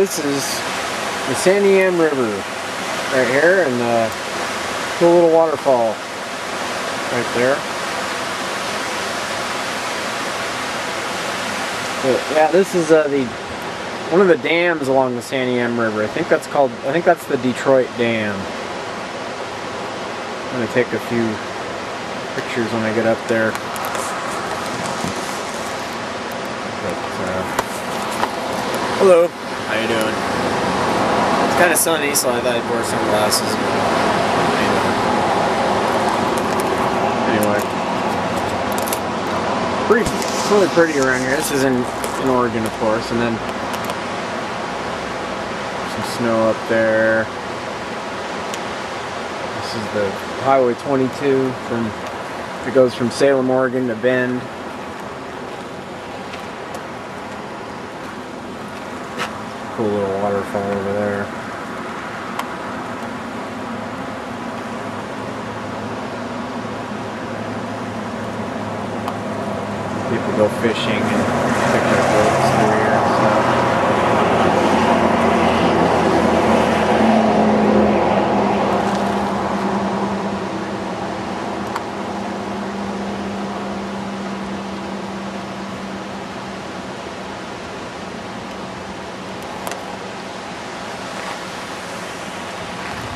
This is the Santiam River right here and the cool little waterfall right there. But yeah, this is uh, the one of the dams along the Santiam River. I think that's called, I think that's the Detroit Dam. I'm going to take a few pictures when I get up there. But, uh, hello. How you doing? It's kind of sunny, so I thought I'd wear sunglasses. Anyway, pretty, really pretty around here. This is in in Oregon, of course, and then some snow up there. This is the Highway 22 from it goes from Salem, Oregon to Bend. Cool little waterfall over there. People go fishing and pick their boats through here and stuff.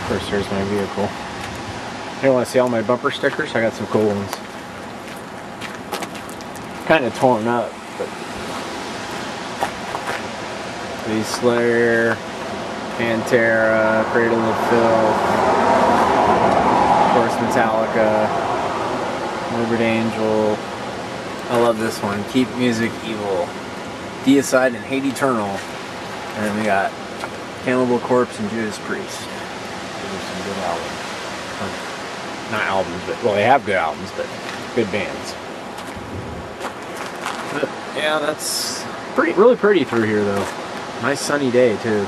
Of course, there's my vehicle. You want to see all my bumper stickers? I got some cool ones. Kind of torn up, but Lee Slayer, Pantera, Cradle of Filth, of course Metallica, Morbid Angel. I love this one. Keep Music Evil, Deicide and Hate Eternal, and then we got Cannibal Corpse and Judas Priest. Some good albums. Or, not albums, but well, they have good albums, but good bands. But, yeah, that's pretty, really pretty through here, though. Nice sunny day too.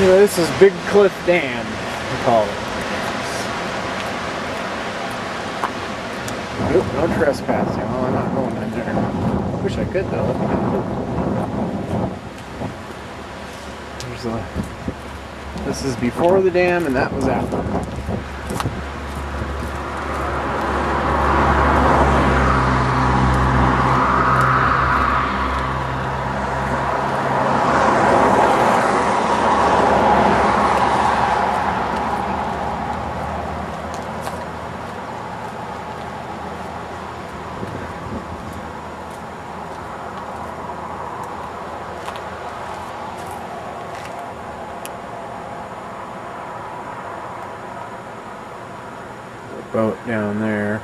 You know, this is Big Cliff Dam, we call it. No trespassing. Oh, I'm not going in there. Wish I could though. There's a. This is before the dam, and that was after. Boat down there.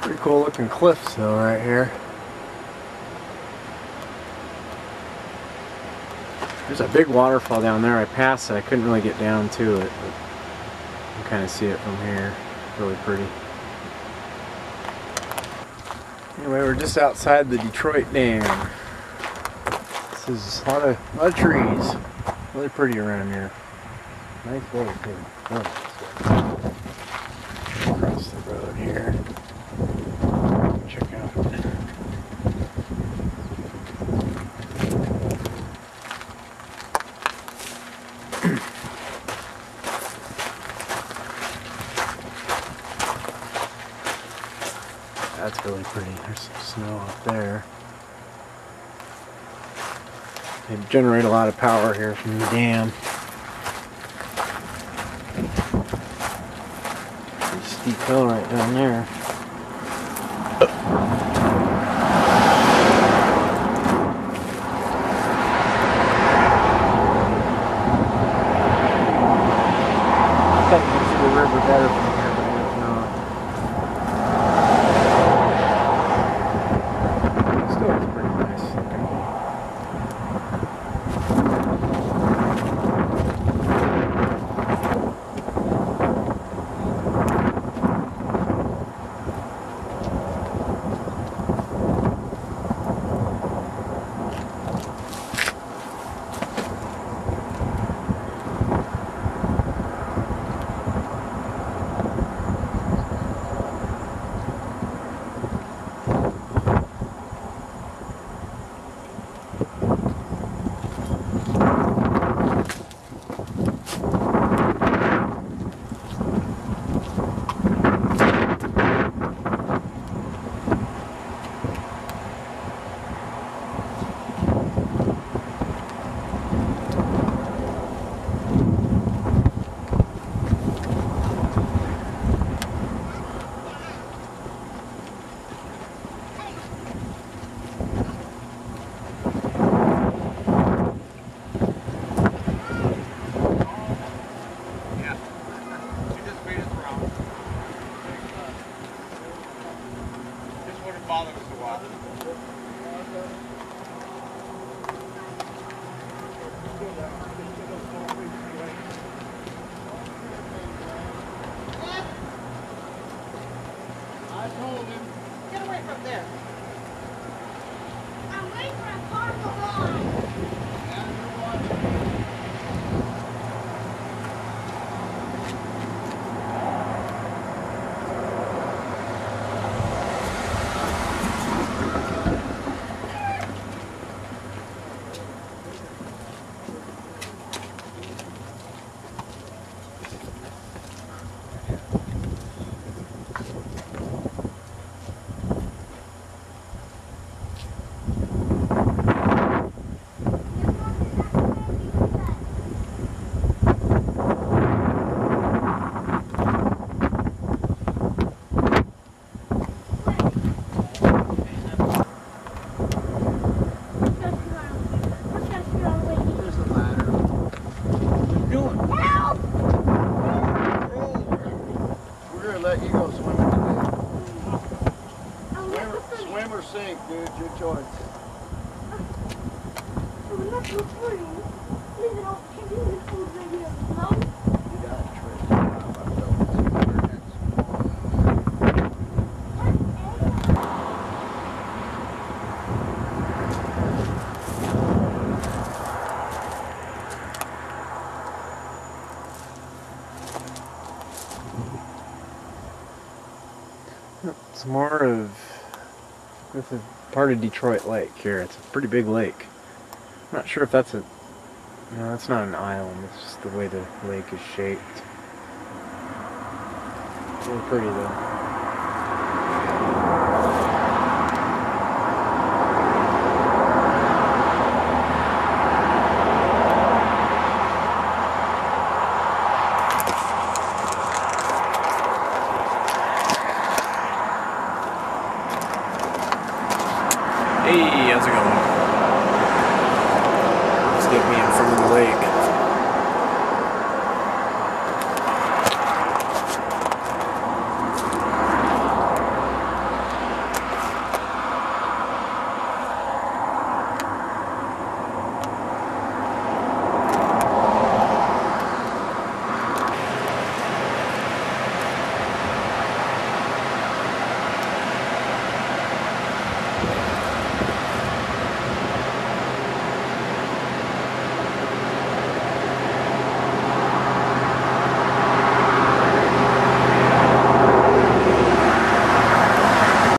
Pretty cool looking cliffs though right here. There's a big waterfall down there. I passed it. I couldn't really get down to it, but you can kind of see it from here. Really pretty. Anyway, we're just outside the Detroit Dam. This is a lot of, a lot of trees. Really pretty around here. Nice day too. Oh, That's really pretty. There's some snow up there. They generate a lot of power here from the dam. Pretty steep hill right down there. I think you can see the river better let you go swimming today. I'm Swim, not swim or sink, dude. Your choice. I'm not so free. Leave it all. Can you leave food right here? No? You got it, Trish. It's more of this is part of Detroit Lake here. It's a pretty big lake. I'm not sure if that's a no, that's not an island. It's just the way the lake is shaped. Really pretty though.